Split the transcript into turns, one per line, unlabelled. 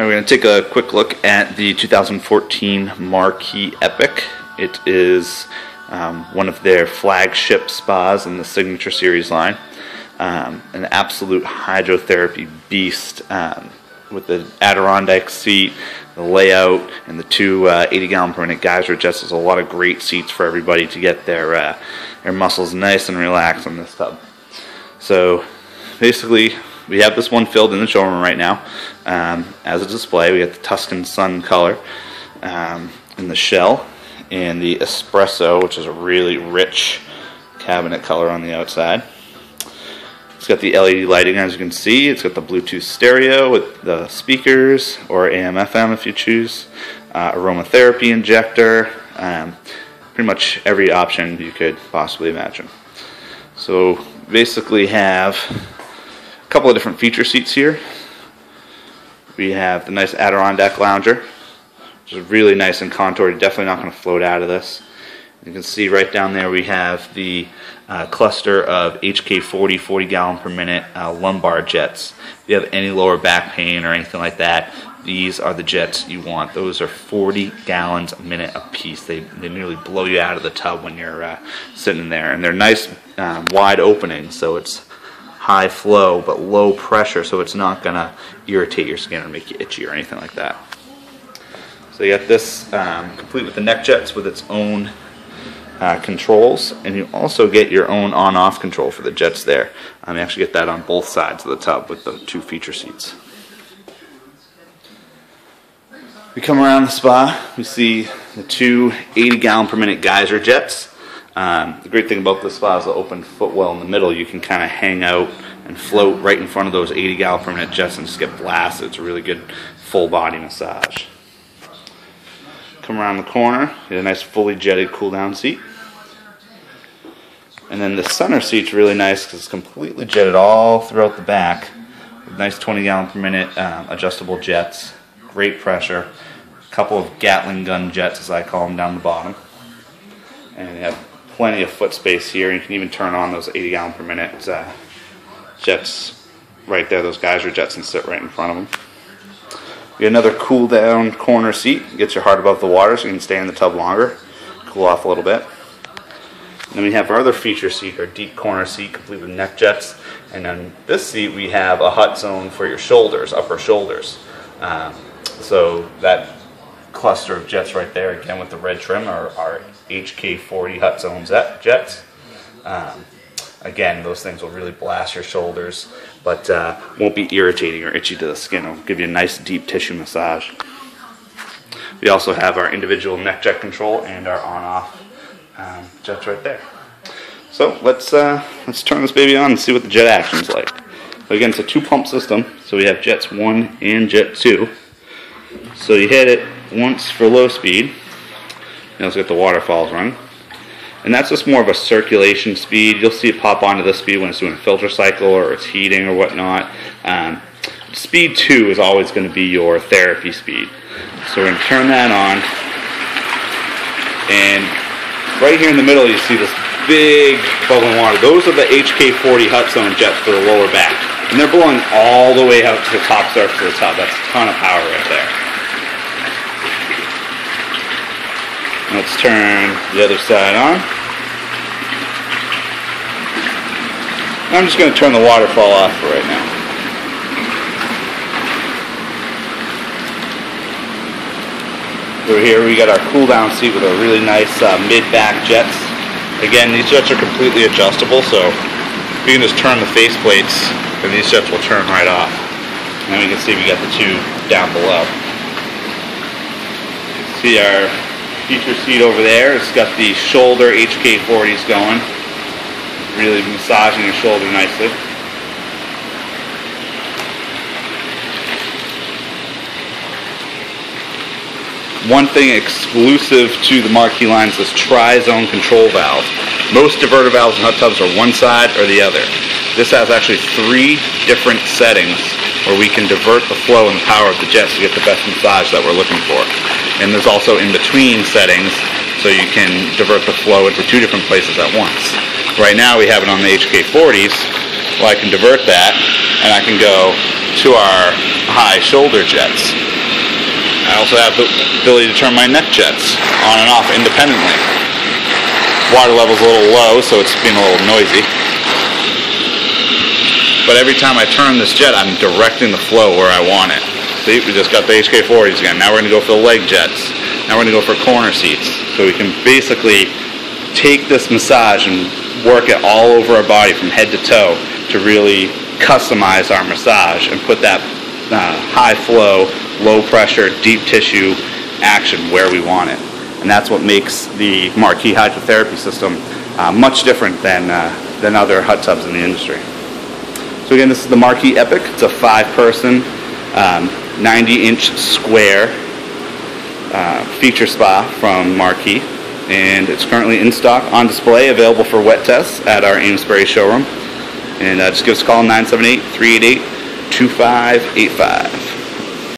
We're going to take a quick look at the 2014 Marquis Epic. It is um, one of their flagship spas in the Signature Series line. Um, an absolute hydrotherapy beast um, with the Adirondack seat, the layout, and the two uh, 80 gallon per minute geyser jets. There's a lot of great seats for everybody to get their, uh, their muscles nice and relaxed in this tub. So basically, we have this one filled in the showroom right now um, as a display. We have the Tuscan Sun color um, in the shell and the espresso, which is a really rich cabinet color on the outside. It's got the LED lighting as you can see. It's got the Bluetooth stereo with the speakers or AM FM if you choose. Uh, aromatherapy injector. Um, pretty much every option you could possibly imagine. So basically have couple of different feature seats here. We have the nice Adirondack lounger, which is really nice and contoured. Definitely not going to float out of this. You can see right down there we have the uh, cluster of HK40 40 gallon per minute uh, lumbar jets. If you have any lower back pain or anything like that, these are the jets you want. Those are 40 gallons a minute a piece. They, they nearly blow you out of the tub when you're uh, sitting there. And they're nice um, wide openings, so it's high flow but low pressure so it's not going to irritate your skin or make you itchy or anything like that. So you got this um, complete with the neck jets with its own uh, controls and you also get your own on-off control for the jets there. Um, you actually get that on both sides of the tub with the two feature seats. We come around the spa, we see the two 80 gallon per minute geyser jets. Um, the great thing about this spa is the open footwell in the middle. You can kind of hang out and float right in front of those 80 gallon per minute jets and just get blasted. It's a really good full body massage. Come around the corner, get a nice fully jetted cool down seat. And then the center seat's really nice because it's completely jetted all throughout the back. Nice 20 gallon per minute um, adjustable jets, great pressure, a couple of Gatling gun jets as I call them down the bottom. And you have plenty of foot space here. You can even turn on those 80 gallon per minute uh, jets right there. Those geyser jets and sit right in front of them. You get another cool down corner seat. Gets your heart above the water so you can stay in the tub longer. Cool off a little bit. And then we have our other feature seat, our deep corner seat, complete with neck jets. And on this seat, we have a hut zone for your shoulders, upper shoulders. Um, so that cluster of jets right there, again with the red trim, are our HK40 Hut Zone jets. Um, again, those things will really blast your shoulders, but uh, won't be irritating or itchy to the skin. It'll give you a nice deep tissue massage. We also have our individual neck jet control and our on-off um, jets right there. So let's uh, let's turn this baby on and see what the jet action's like. So again, it's a two-pump system. So we have jets one and jet two. So you hit it once for low speed, you also get the waterfalls running. And that's just more of a circulation speed. You'll see it pop onto this speed when it's doing a filter cycle or it's heating or whatnot. Um, speed 2 is always going to be your therapy speed. So we're going to turn that on. And right here in the middle you see this big bubbling water. Those are the HK40 Hut Zone jets for the lower back. And they're blowing all the way out to the top surface of the tub. That's a ton of power right there. Let's turn the other side on. I'm just going to turn the waterfall off for right now. Over here we got our cool down seat with a really nice uh, mid-back jets. Again, these jets are completely adjustable, so you can just turn the face plates and these jets will turn right off. And we can see we got the two down below. See our feature seat over there. It's got the shoulder HK40s going. Really massaging your shoulder nicely. One thing exclusive to the Marquis line is this tri-zone control valve. Most diverter valves in hot tubs are one side or the other. This has actually three different settings where we can divert the flow and power of the jets to get the best massage that we're looking for and there's also in between settings so you can divert the flow into two different places at once. Right now we have it on the HK40s, well I can divert that and I can go to our high shoulder jets. I also have the ability to turn my neck jets on and off independently. Water level's a little low, so it's being a little noisy. But every time I turn this jet, I'm directing the flow where I want it. See, we just got the HK40s again. Now we're going to go for the leg jets. Now we're going to go for corner seats. So we can basically take this massage and work it all over our body from head to toe to really customize our massage and put that uh, high flow, low pressure, deep tissue action where we want it. And that's what makes the Marquis hydrotherapy system uh, much different than, uh, than other hot tubs in the industry. So again, this is the Marquis Epic. It's a five-person, 90-inch um, square uh, feature spa from Marquis, And it's currently in stock, on display, available for wet tests at our Amesbury showroom. And uh, just give us a call 978 388 2585.